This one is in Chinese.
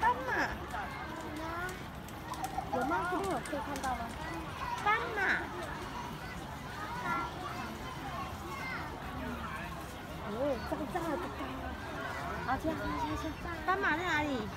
斑马。有吗？这有可以看到吗？斑马。哦，了。好，斑马在哪里？